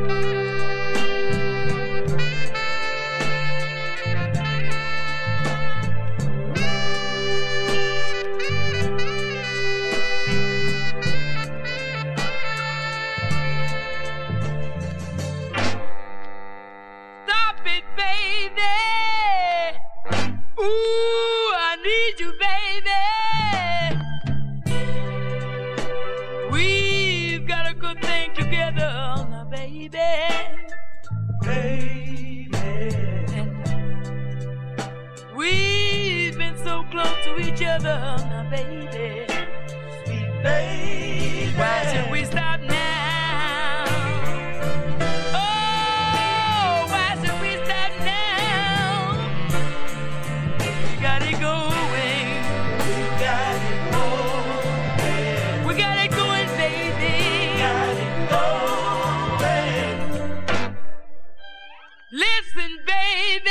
Stop baby. Baby. We've been so close to each other now, baby. Sweet baby. Why should we stop Listen, baby.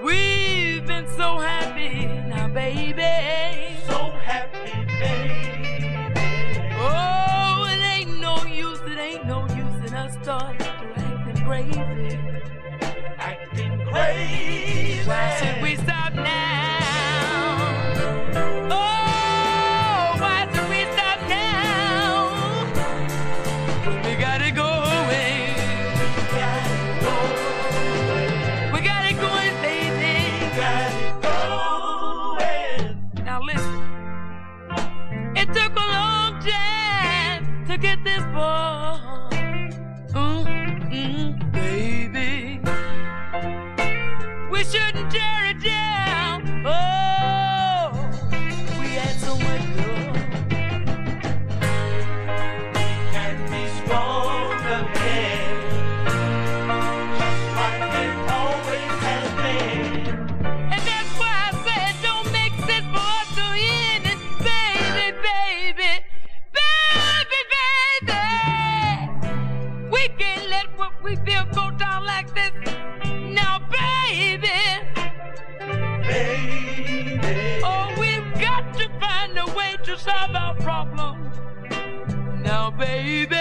We've been so happy now, baby. So happy, baby. Oh, it ain't no use, it ain't no use in us starting to acting crazy. Acting crazy. Why Took a long time to get this far. Solve our problem. Now, baby.